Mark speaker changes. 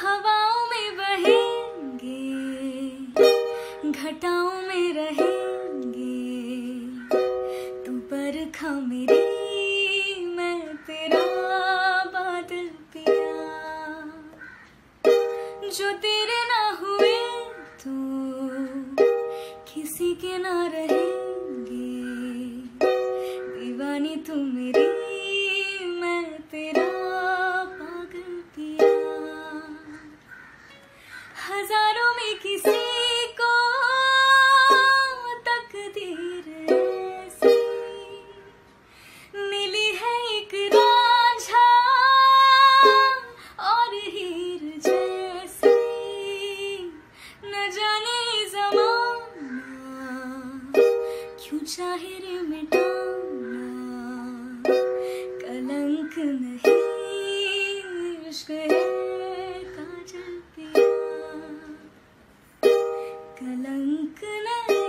Speaker 1: हवाओं में बहेंगे, घटाओं में रहेंगे। तू बरखा मेरी, मैं तेरा बादल पिया। जो तेरे ना हुए तो किसी के ना रहेंगे किसी को तकदीर ऐसी मिली है एक राझा और हीर जैसी। न जाने जमाना, क्यों चाहे रे मिटाना कलंक नहीं। कलंक न